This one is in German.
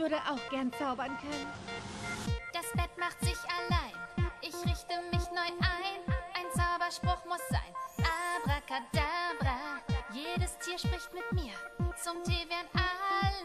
würde auch gern zaubern können. Das Bett macht sich allein. Ich richte mich neu ein. Ein Zauberspruch muss sein. Abracadabra. Jedes Tier spricht mit mir. Zum Tee werden alle.